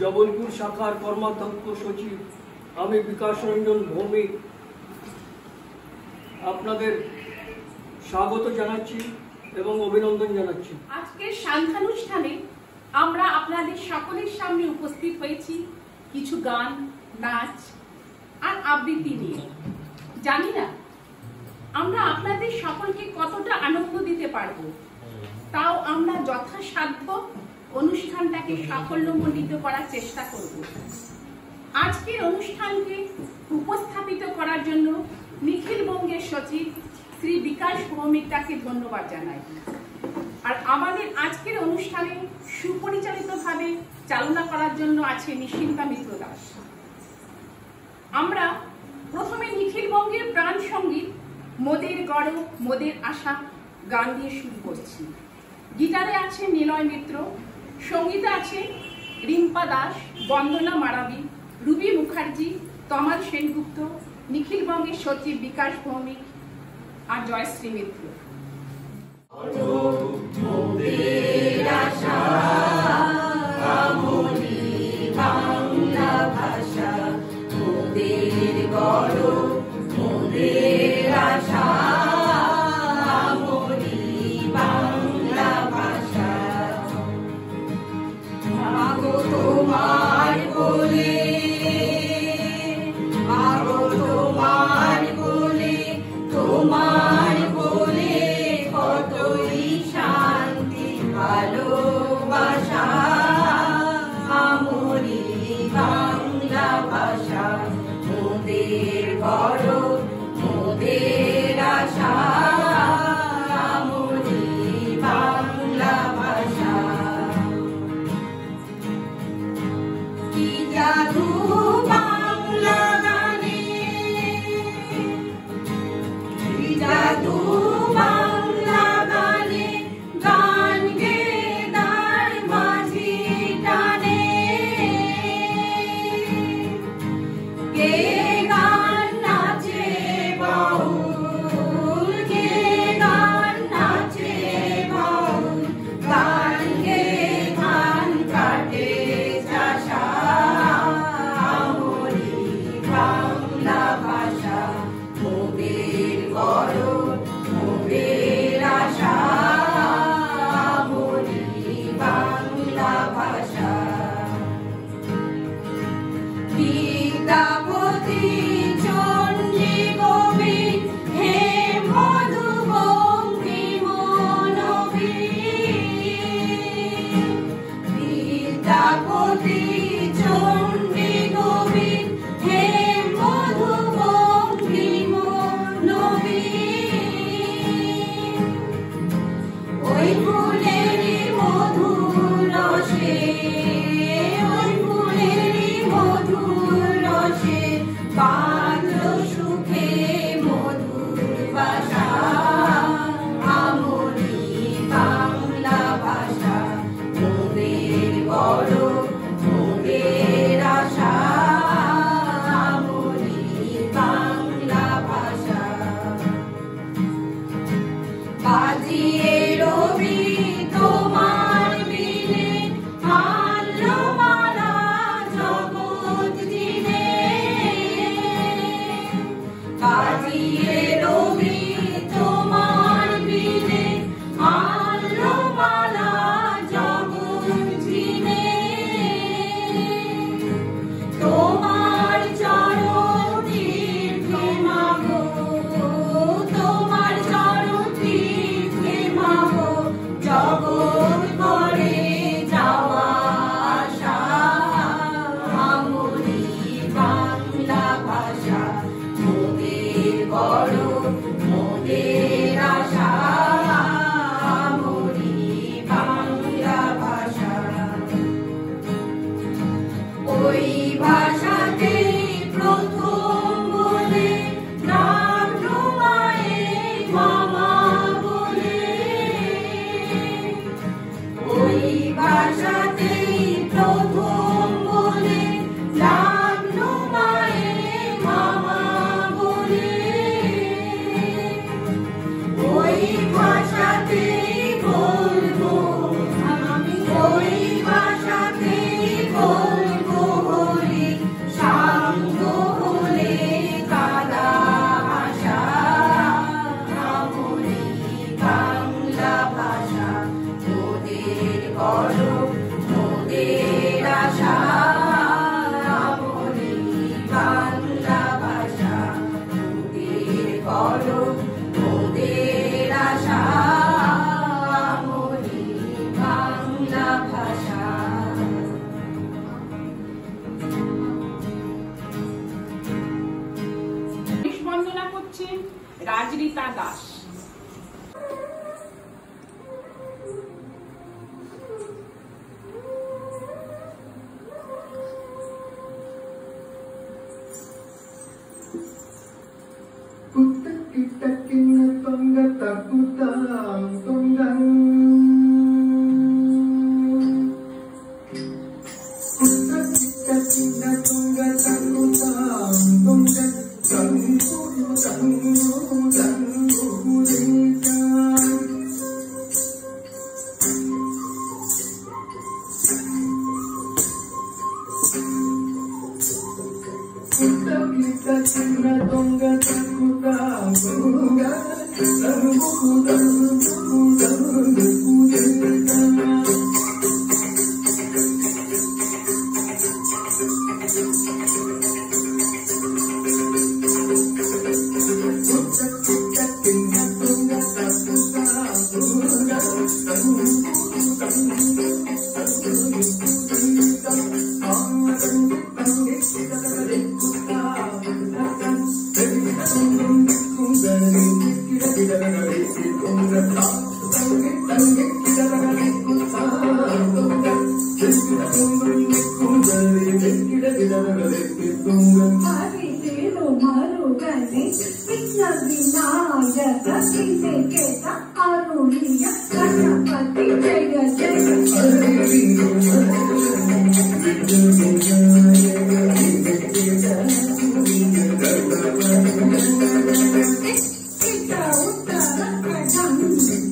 জবলপুর শাখার কর্মাধ্যক্ষ সচিব আমি বিকাশ রঞ্জন ভৌমিক। আপনাদের স্বাগত জানাচ্ছি এবং অভিনন্দন জানাচ্ছি। আজকের সান্ধ্যানুষ্ঠানে আমরা আপনাদের সকলের সামনে উপস্থিত হয়েছি কিছু গান, নাচ আর আবৃত্তি নিয়ে। জানি না, আমরা আপনাদের সকলকে কতটা আনন্দ দিতে পারব, তাও আমরা যথাসাধ্য অনুষ্ঠানটাকে সাফল্যমণ্ডিত করার চেষ্টা করব। আজকের অনুষ্ঠানকে উপস্থাপিত করার জন্য নিখিল বঙ্গের সচিব শ্রী বিকাশ ভৌমিকটাকে ধন্যবাদ জানাই। আর আমাদের আজকের অনুষ্ঠানে সুপরিচালিতভাবে চালনা করার জন্য আছে নিশ্চিন্তা মিত্র দাস। আমরা প্রথমে নিখিল বঙ্গের প্রাণ সংগীত, মোদের গড় মোদের আশা, গান দিয়ে শুরু করছি। গিটারে আছে নিলয় মিত্র সঙ্গীতে আছে, রিম্পা দাস, বন্দনা মারাবি, রুবি মুখার্জি, তমাল সেনগুপ্ত, নিখিল বঙ্গের সচিব বিকাশ ভৌমিক আর জয়শ্রী মিত্র। আগো Yeah.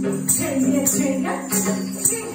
Turn it, take it.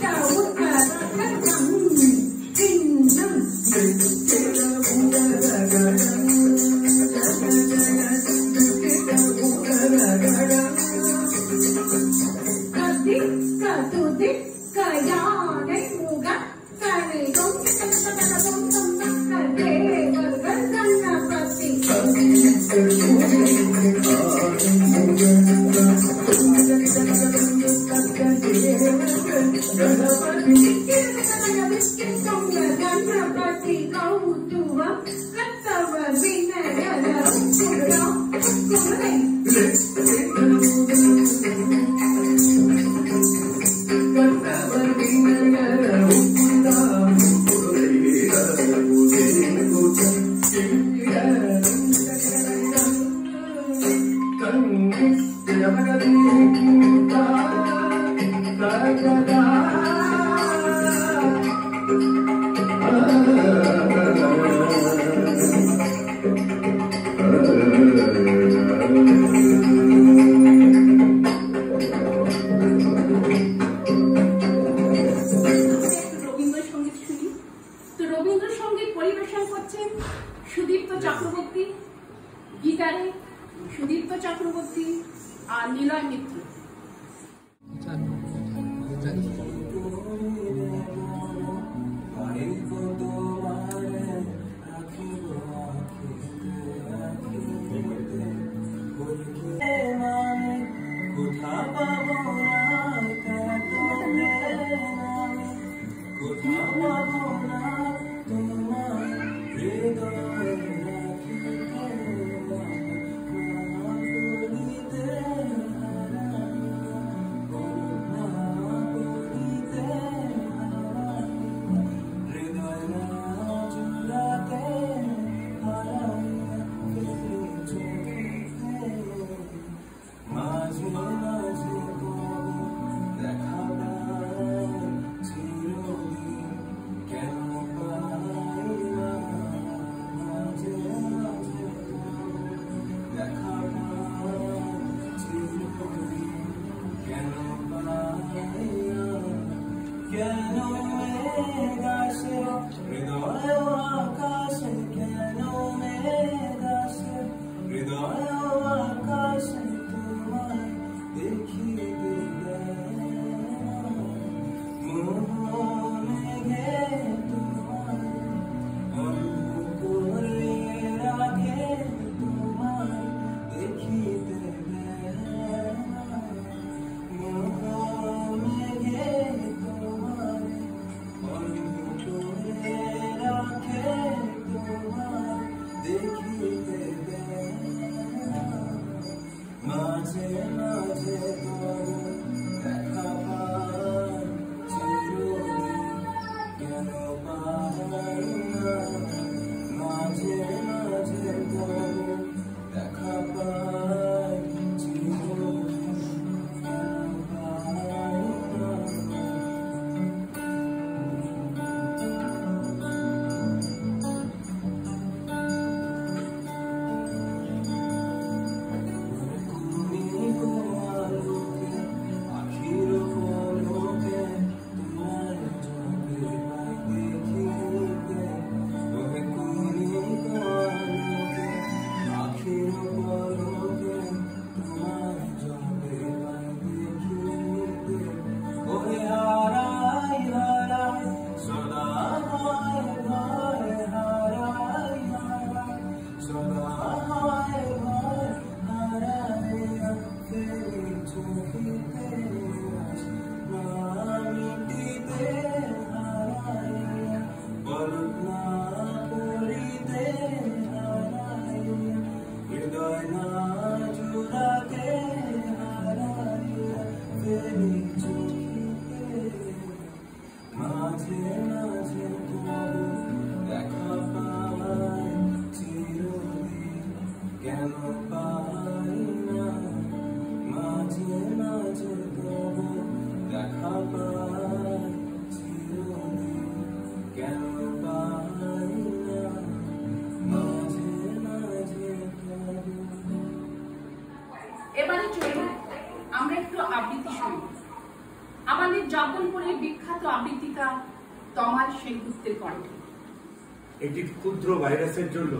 ক্ষুদ্র ভাইরাসের জন্য।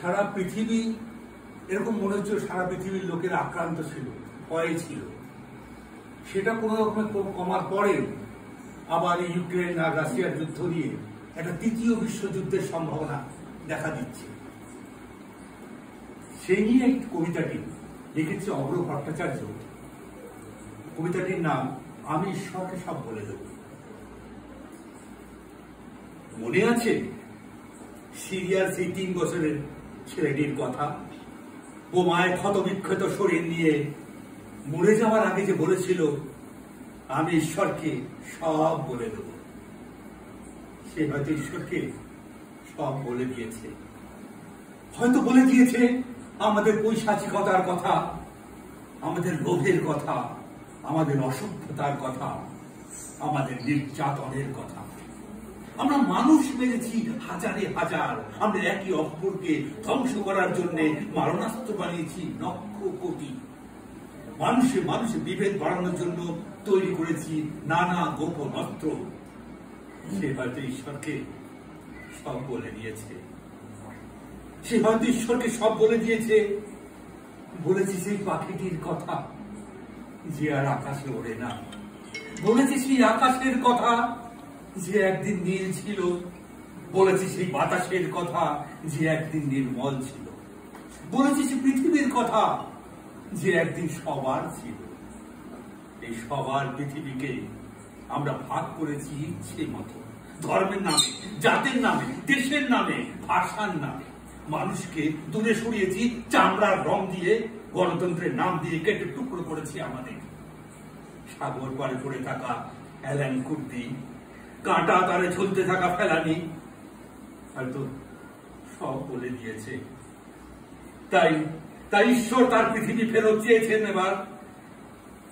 সারা পৃথিবী, এরকম মনে হচ্ছে সারা পৃথিবীর লোকের আক্রান্ত ছিল, ভয়ে ছিল। সেটা কোনো রকমে কমার পরে আবার এই ইউক্রেন আর রাশিয়ার যুদ্ধ নিয়ে একটা তৃতীয় বিশ্বযুদ্ধের সম্ভাবনা দেখা দিচ্ছে। সেই নিয়ে একটি কবিতাটি লিখেছে অগ্র ভট্টাচার্য। কবিতাটির নাম, আমি ঈশ্বরকে সব বলে দেব। মনে আছে সিরিয়ার সেই তিন বছরের ছেলেটির কথা। ও মায়ের ক্ষতবিক্ষত শরীর নিয়ে মরে যাওয়ার আগে যে বলেছিল, আমি ঈশ্বরকে সব বলে দেব। সে হয়তো ঈশ্বরকে সব বলে দিয়েছে। হয়তো বলে দিয়েছে, আমাদের পৈশাচিকতার কথা, আমাদের লোভের কথা, আমাদের অসভ্যতার কথা, আমাদের নির্যাতনের কথা। আমরা মানুষ মেরেছি হাজারে হাজার। আমরা একে অপরকে ধ্বংস করার জন্য মারণাস্ত্র বানিয়েছি লক্ষ কোটি। মানুষে মানুষে বিভেদ বাড়ানোর জন্য তৈরি করেছি নানা গোপন অস্ত্র। সে হয়তো ঈশ্বরকে সব বলে দিয়েছে। সে হয়তো ঈশ্বরকে সব বলে দিয়েছে। বলেছি সেই পাখিটির কথা যে আর আকাশে ওড়ে না। বলেছি সেই আকাশের কথা যে একদিন নীল ছিল, বলেছি সেই বাতাসের কথা, যে একদিন নির্মল ছিল। বলেছি সেই পৃথিবীর কথা, যে একদিন সবার ছিল। এই সবার পৃথিবীকে আমরা ভাগ করেছি ইচ্ছে মতো। ধর্মের নামে, জাতের নামে, দেশের নামে, ভাষার নামে। মানুষকে দূরে সরিয়েছি, চামড়ার রং দিয়ে, গণতন্ত্রের নাম দিয়ে কেটে টুকরো করেছি আমাদের। সাগর পারে পড়ে থাকা অ্যালান কুর্দি কাঁটা তারে ঝুলতে থাকা ফেলানি। হয়তো সব বলে দিয়েছে। তাই তাই ঈশ্বর তার পৃথিবী ফেরত চেয়েছেন এবার।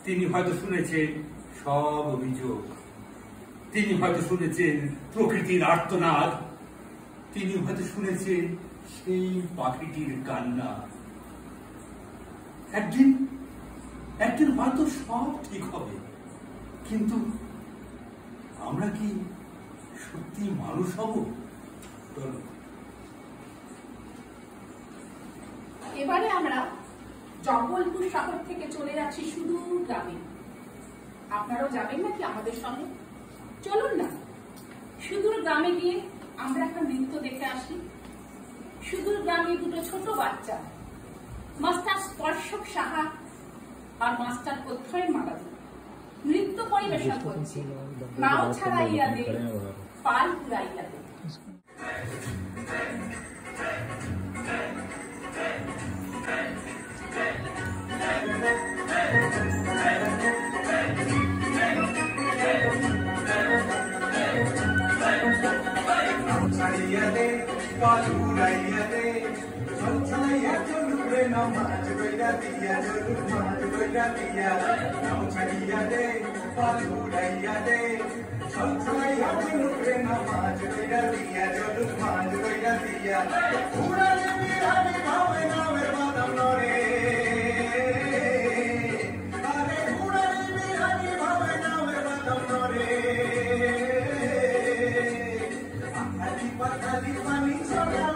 তিনি হয়তো শুনেছেন সব অভিযোগ। তিনি হয়তো শুনেছেন প্রকৃতির আর্তনাদ। তিনি হয়তো শুনেছেন সেই পাখিটির কান্না। একদিন একদিন হয়তো সব ঠিক হবে। কিন্তু আমরা কি সত্যি মানুষ হব? চলো এবারে আমরা জব্বলপুর শহর থেকে চলে যাচ্ছি সুদূর গ্রামে। আপনারাও যাবেন নাকি আমাদের সঙ্গে? চলুন না। সুদূর গ্রামে গিয়ে আমরা একটা নৃত্য দেখে আসি। সুদূর গ্রামে দুটো ছোট বাচ্চা, মাস্টার স্পর্শক সাহা আর মাস্টার প্রত্যয় মাগাজি নৃত্য পরিবেশন করছে। নাও ছাড়াইয়া দে পাল পুরাইয়া দে ছাড়িয়া দে পাল উড়াইয়া দে জল ছাড়াইয়া Thank নামাজ কইরা দিয়া জরুর মাজ কইরা দিয়া নাও ছাড়িয়া দে পাল উড়াইয়া দে চল চলাইয়া নুরে নামাজ কইরা দিয়া জরুর মাজ কইরা দিয়া উড়ালে বিহারি ভাবে নামের বাদাম নরে আরে উড়ালে বিহারি ভাবে নামের বাদাম পানি ছড়া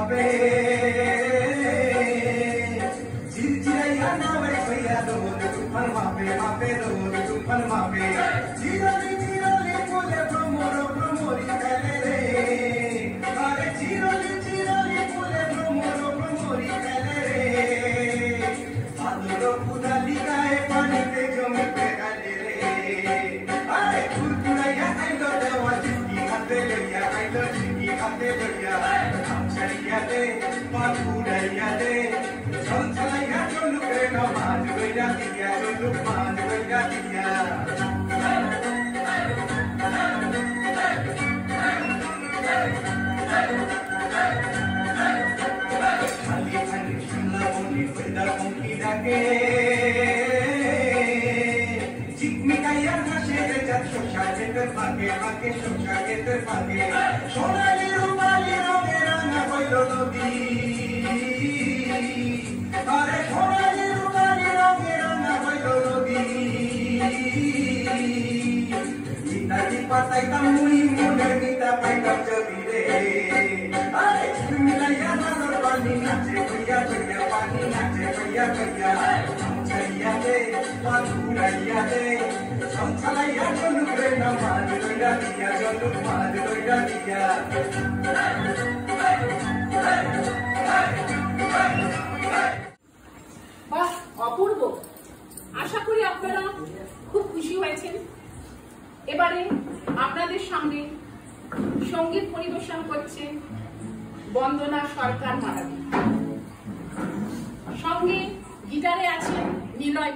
গলি কাঁপে। ঝিরঝিরাইয়া নামের কইয়া রোদ তুফান মাপে, মাপে রোদ তুফান মাপে। চিরলি চিরলি বলে ভ্রমর ভ্রমরি খেলে রে। আরে চিরলি চিরলি বলে ভ্রমর ভ্রমরি খেলে রে। আলোর কুদালি গায়ে পানিতে জমিতে গেলে রে। আরে কুরকুরাইয়া আইলো দেওয়া চিঠি হাতে লইয়া আইলো চিঠি হাতে লইয়া ছাড়িয়া দে পাকুড়াইয়া দে চল চলাইয়া চলুক রে নমাজ কইরা দিয়া চলুক মাজ কইরা দিয়া খালি খালি শুনলা বলি কইরা বঙ্কি ডাকে চিকমিকাইয়া হাসে রে যার শোষা যেতের ফাঁকে ফাঁকে শোষা যেতের ফাঁকে সোনালি পাতাইতাম মুই মনের নিতা পাইতাম ছবি রে আরে মিলাইয়া নানোর পানি নাচে কইয়া কইয়া পানি নাচে কইয়া কইয়া ছাইয়া দে পাকুড়াইয়া দে সংসারাইয়া চলুক রে নামাজ কইরা দিয়া চলুক মাজ কইরা দিয়া অপূর্ব। আশা করি আপনারা খুব খুশি হয়েছেন। এবারে আপনাদের সামনে সংগীত পরিবেশন করছেন বন্দনা সরকার মারাবি সঙ্গে গিটারে আছেন নিলয়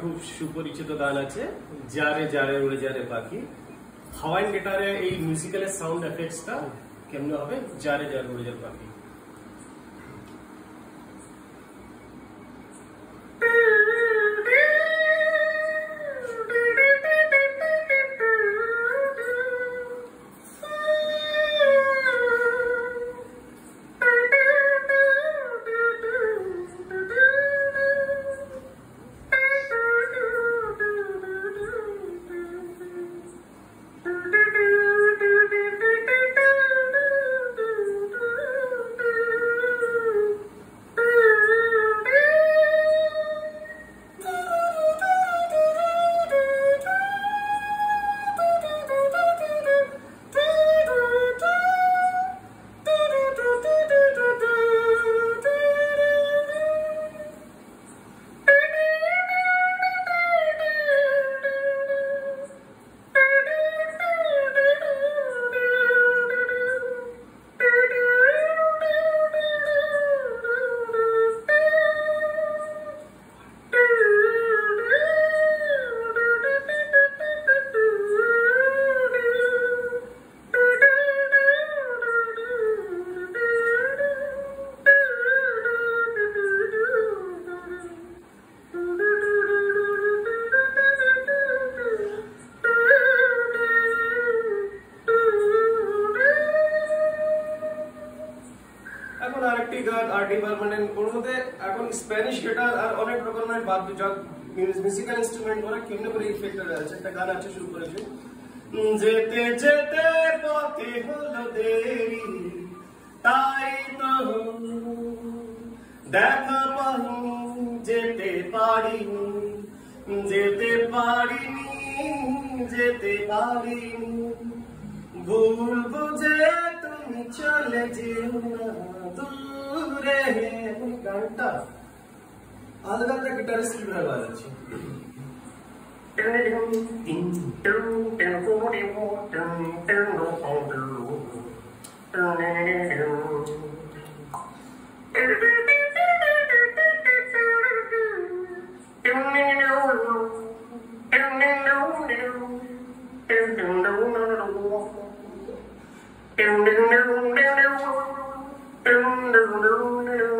খুব সুপরিচিত গান আছে, যারে যারে উড়ে যারে পাখি। হাওয়াইন গিটারে এই মিউজিক্যালের সাউন্ড এফেক্টসটা কেমন হবে? যারে যারে উড়ে যারে পাখি। স্প্যানিশ গিটার আর অনেক রকমের বাদ্য মিউজিক্যাল ইনস্ট্রুমেন্ট ওরা কেমনে করে ইফেক্ট আছে। একটা গান আছে, শুরু করেছে। যেতে যেতে পথে হলো দেরি, তাই তো দেখা পাহু, যেতে পারিনি যেতে পারিনি যেতে পারিনি। ভুল বুঝে তুমি চলে যেও না, দূরে গানটা। அதுதான் கிட்டார் ஸ்கீமர் வாதிச்சு Doo doo doo doo doo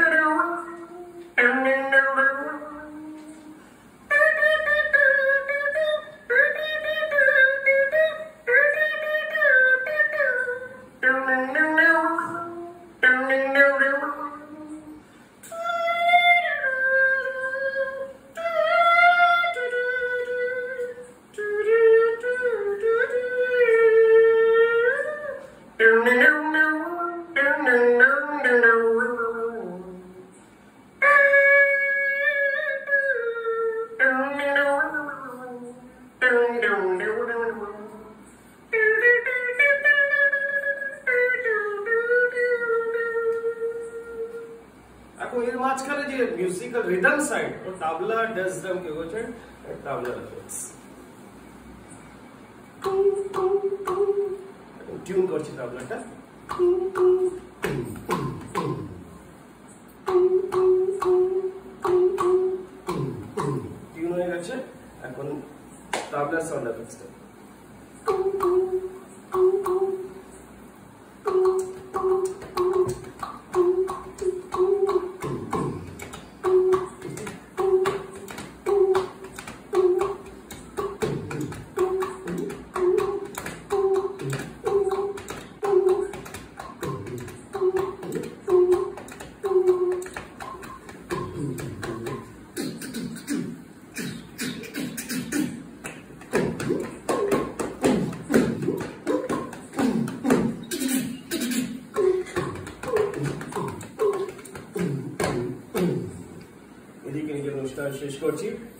শেষ করছি ধন্যবাদ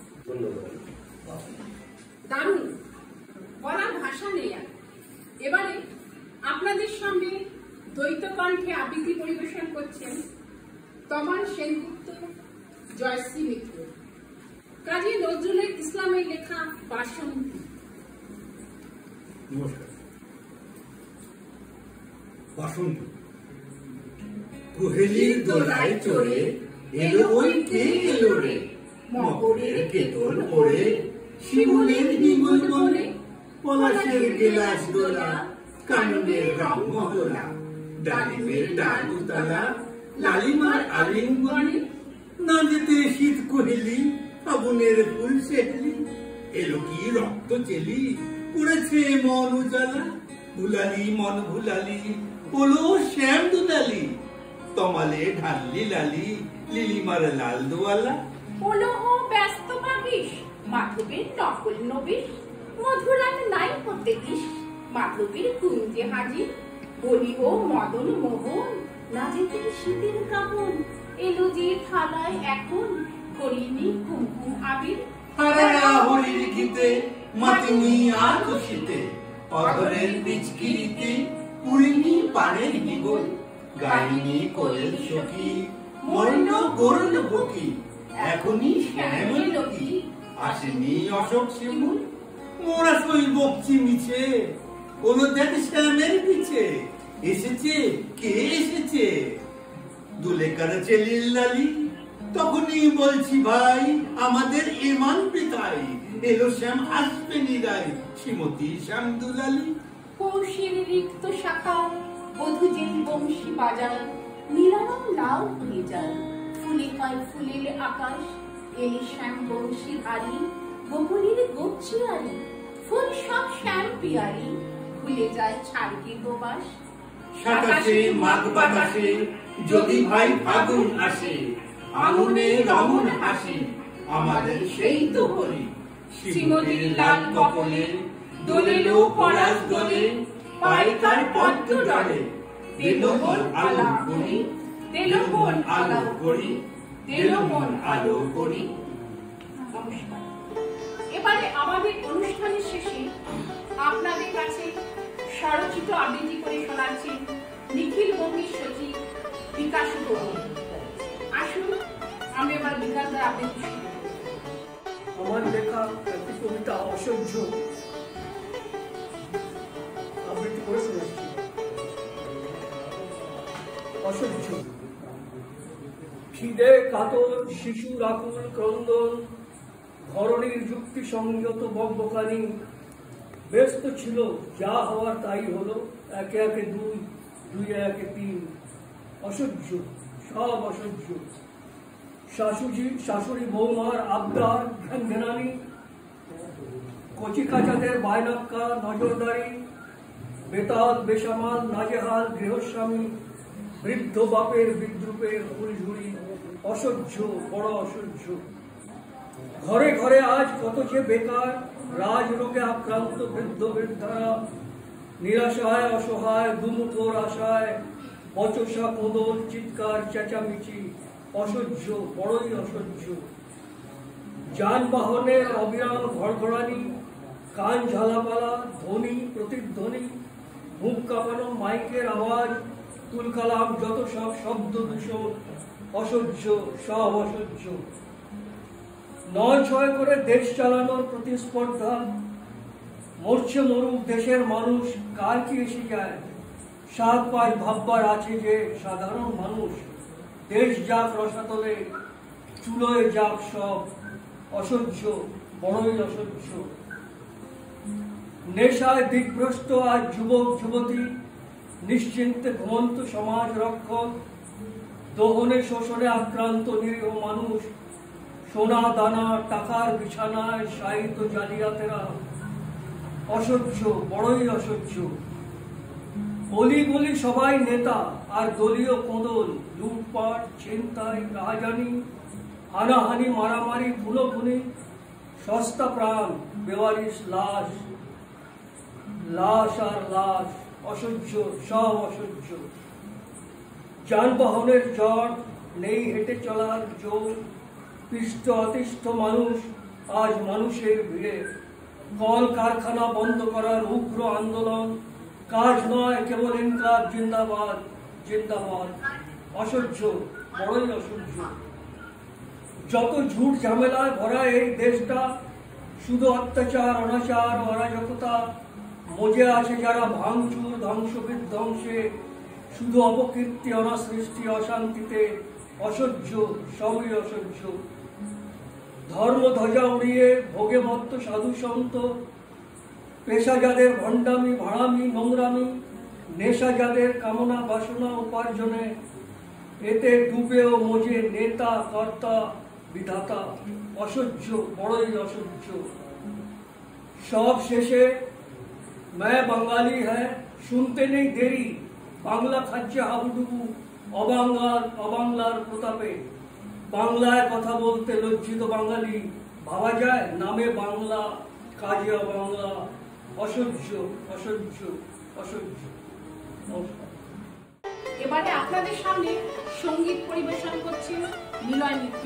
কাবন থালায় এখন করিনি কুমকুম আবির। হারারা হরির গীতে মাতিনি আর খুশিতে অধরের পিচকিরিতে পুরিনি পানের নিগল গাইনি কোয়েল সখী, মরণ করল বকি, এখনই শ্যামের লকি আসেনি অশোক শিমুল, মোরা সই বকছি মিছে ওলো দেখ শ্যামের পিছে। এসেছে, কে এসেছে? দুলে কারাচে লিল্লালি তখনই বলছি, ভাই, আমাদের ইমান পিতাই। এলো শ্যাম, আসবে নিরাই শ্রীমতী শ্যাম দুলালি। কৌশির রিক্ত শাখা, বধু যেই বংশী বাজার নীলারম লাল হয়ে যায়। ফুলে পায় ফুলের আকাশ এই শ্যাম বংশী হারি, গোপনীর গোচ্ছি আরি ফুল সব শ্যাম পিয়ারি। ভুলে যায় ছাড়কি গোবাস সাতাশে মাঘ বাতাসে যদি ভাই ফাগুন আসে আগুনে রমন হাসি, আমাদের সেই তো হরি। শ্রীমতীর লাল কপলে, দোলেলো পরাজ দলে তার পদ্ম ডলে দিল আলো করি, দিল মন আলো করি, দিল মন আলো করি। এবারে আমাদের অনুষ্ঠানের শেষে আপনাদের কাছে স্বরচিত আবৃত্তি করে শোনাচ্ছেন নিখিল বঙ্গীর সচিব বিকাশ আসুন আমি এবার বিকাশদার আবৃত্তি আমার লেখা একটি কবিতা অসহ্য। আবৃত্তি করে শোনাচ্ছি অসহ্য। খিদে, কাতর, শিশুর আকুল ক্রন্দন ধরনের যুক্তি সংযত বকবকানি ব্যস্ত ছিল, যা হওয়ার তাই হলো, একে একে দুই দুই একে তিন। অসহ্য, সব অসহ্য। শাশুজি, শাশুড়ি বৌমার আবদার ঘ্যানঘ্যানানি কচি কাচাদের বায়নাক্কা, নজরদারি, বেতাল, বেসামাল, নাজেহাল, গৃহস্বামী, বৃদ্ধ বাপের বিদ্রুপের হুড়ঝুড়ি, অসহ্য, বড় অসহ্য। ঘরে ঘরে আজ কত যে বেকার রাজ রোগে আক্রান্ত বৃদ্ধ বৃদ্ধারা নিরাশায়, অসহায় দুমুখোর আশায়, অচসা কোদল চিৎকার, চেঁচামেচি, অসহ্য, বড়ই অসহ্য। যানবাহনের অবিরাম ঘড়ঘড়ানি, কান ঝালাপালা, ধ্বনি, প্রতিধ্বনি মুখ কাঁপানো, মাইকের আওয়াজ, তুলকালাম, যত সব শব্দ দূষণ, অসহ্য, সব অসহ্য। নয় ছয় করে দেশ চালানোর প্রতিস্পর্ধা। মরছে মরুক দেশের মানুষ, কার কি এসে যায়? সাত পাঁচ ভাববার আছে যে সাধারণ মানুষ। দেশ যাক রসাতলে, চুলোয় যাক সব। অসহ্য, বড়ই অসহ্য। নেশায় দিগ্ভ্রষ্ট আজ যুবক, যুবতী, নিশ্চিন্তে ঘুমন্ত সমাজ রক্ষক। দহনে শোষণে আক্রান্ত নিরীহ মানুষ সোনা দানা টাকার বিছানায় সাহিত্য জালিয়াতেরা অসহ্য, বড়ই অসহ্য। অলি গলি সবাই নেতা আর দলীয় কোদল। লুটপাট, ছিনতাই রাজানি হানাহানি, মারামারি, খুনোখুনি, সস্তা প্রাণ, বেওয়ারিশ, লাশ। লাশ আর লাশ, অসহ্য, সব অসহ্য। যানবাহনের জট নেই হেঁটে চলার জোর। পৃষ্ঠ অতিষ্ঠ মানুষ আজ মানুষের ভিড়ে। কল কারখানা বন্ধ করার উগ্র আন্দোলন। কাজ নয়, কেবল ইনকাব জিন্দাবাদ জিন্দাবাদ। অসহ্য, বড়ই অসহ্য। যত ঝুট ঝামেলায় ভরা এই দেশটা, শুধু অত্যাচার, অনাচার, অরাজকতা, মজে আছে যারা ভাঙচুর ধ্বংস বিধ্বংসে শুধু অপকীর্তি, অনাসৃষ্টি, অশান্তিতে, অসহ্য, সবই অসহ্য। ধর্ম ধ্বজা উড়িয়ে ভোগে মত্ত সাধু সন্ত। পেশা যাদের ভণ্ডামি, ভাড়ামি, নোংরামি নেশা যাদের কামনা বাসনা উপার্জনে এতে ডুবে ও মজে নেতা, কর্তা, বিধাতা, অসহ্য, বড়ই অসহ্য। সব শেষে मैं বাঙালি হ্যাঁ শুনতে নেই দেরি, বাংলা খাচ্ছে হাবুডুবু অবাঙ্গার অবাংলার প্রতাপে। বাংলায় কথা বলতে লজ্জিত বাঙালি, ভাবা যায় নামে বাংলা, কাজিয়া বাংলা, অসহ্য অসহ্য অসহ্য। এবারে আপনাদের সামনে সংগীত পরিবেশন করছে নিলয় মিত্র।